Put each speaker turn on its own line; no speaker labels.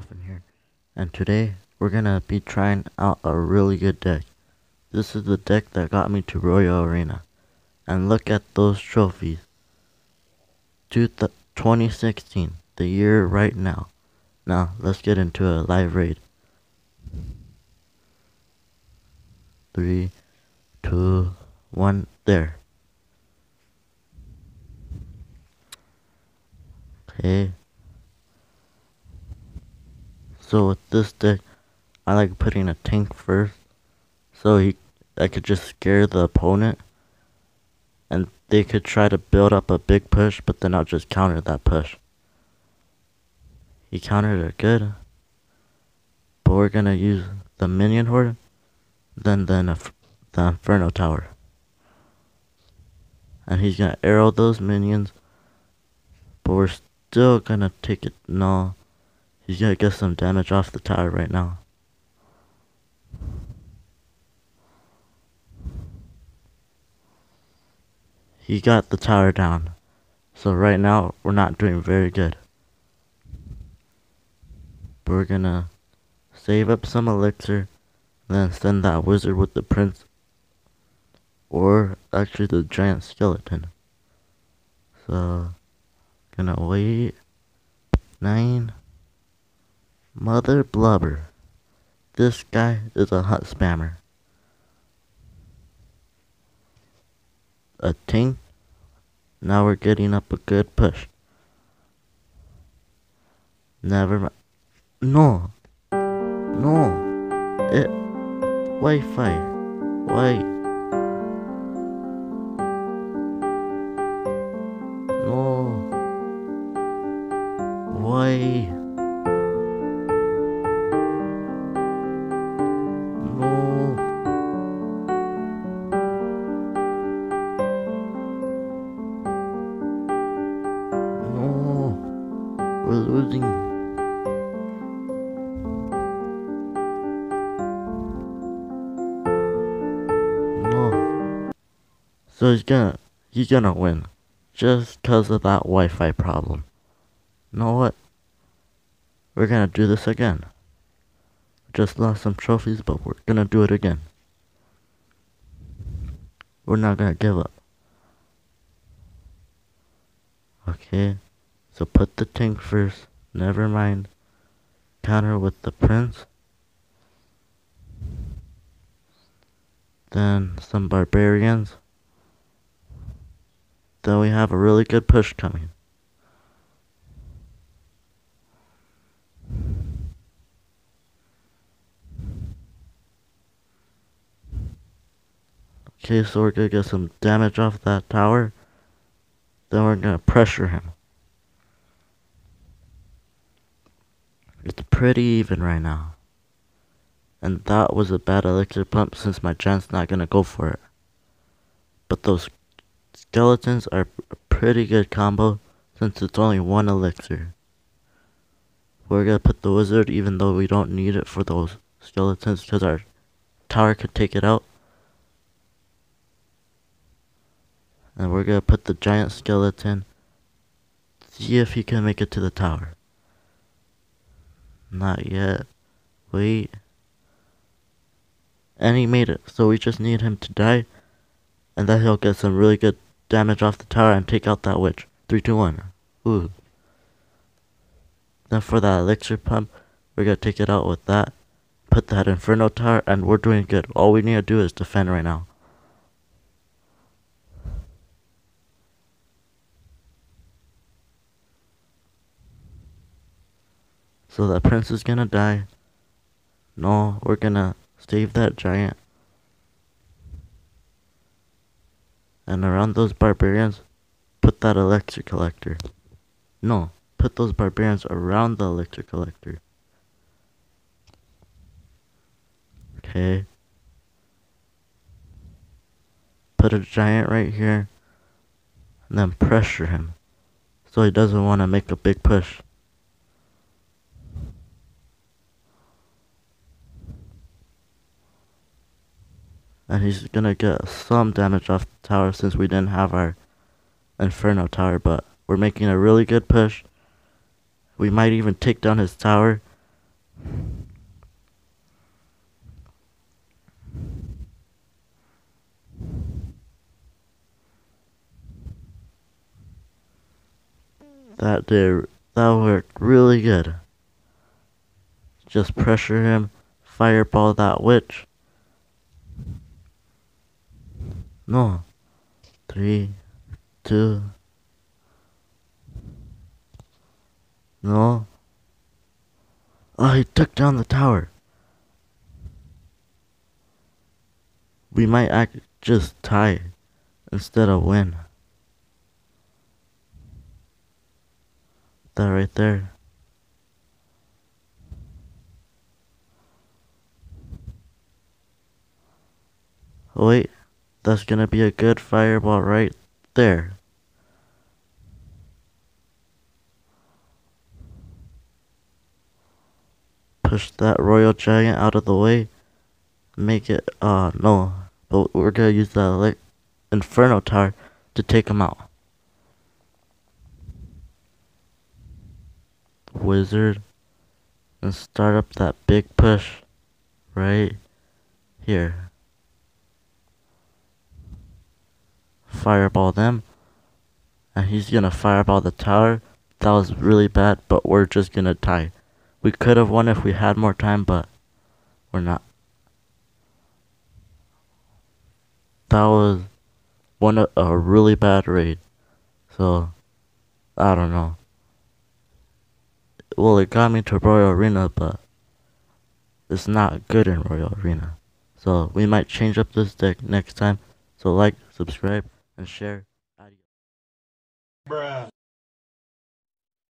Dolphin here, and today we're gonna be trying out a really good deck. This is the deck that got me to Royal Arena, and look at those trophies. Two th 2016, the year right now. Now let's get into a live raid. Three, two, one, there. Okay. So with this deck, I like putting a tank first, so he, I could just scare the opponent, and they could try to build up a big push, but then I'll just counter that push. He countered it good, but we're gonna use the minion horde, then the, the inferno tower, and he's gonna arrow those minions, but we're still gonna take it. No. He's gonna get some damage off the tower right now. He got the tower down. So right now, we're not doing very good. We're gonna save up some elixir, then send that wizard with the prince, or actually the giant skeleton. So, gonna wait. Nine. Mother blubber. This guy is a hot spammer. A ting. Now we're getting up a good push. Never mind. No. No. It. Wi-Fi. Why? No. Why? We're losing. No. So he's gonna, he's gonna win. Just cause of that Wi-Fi problem. You know what? We're gonna do this again. Just lost some trophies, but we're gonna do it again. We're not gonna give up. Okay. So put the tank first. Never mind. Counter with the prince. Then some barbarians. Then we have a really good push coming. Okay, so we're gonna get some damage off that tower. Then we're gonna pressure him. It's pretty even right now. And that was a bad elixir pump since my giant's not gonna go for it. But those skeletons are a pretty good combo since it's only one elixir. We're gonna put the wizard even though we don't need it for those skeletons because our tower could take it out. And we're gonna put the giant skeleton. See if he can make it to the tower. Not yet. Wait. And he made it, so we just need him to die. And then he'll get some really good damage off the tower and take out that witch. 3, 2, 1. Ooh. Then for that elixir pump, we're gonna take it out with that. Put that inferno tower, and we're doing good. All we need to do is defend right now. So that prince is gonna die. No, we're gonna save that giant. And around those barbarians, put that elixir collector. No, put those barbarians around the elixir collector. Okay. Put a giant right here. And then pressure him. So he doesn't want to make a big push. And he's gonna get some damage off the tower since we didn't have our Inferno tower, but we're making a really good push. We might even take down his tower That did that worked really good. Just pressure him, fireball that witch. No. Three, two. No. Oh, he took down the tower. We might act just tie instead of win. That right there. Oh, wait, that's gonna be a good fireball right there. Push that royal giant out of the way. Make it, uh, no. But we're gonna use that inferno tower to take him out. Wizard. And start up that big push. Right here. Fireball them. And he's gonna fireball the tower. That was really bad, but we're just gonna tie. We could have won if we had more time, but we're not. That was one a, a really bad raid. So I don't know. Well, it got me to Royal Arena, but it's not good in Royal Arena. So we might change up this deck next time. So like, subscribe, and share.
Bruh.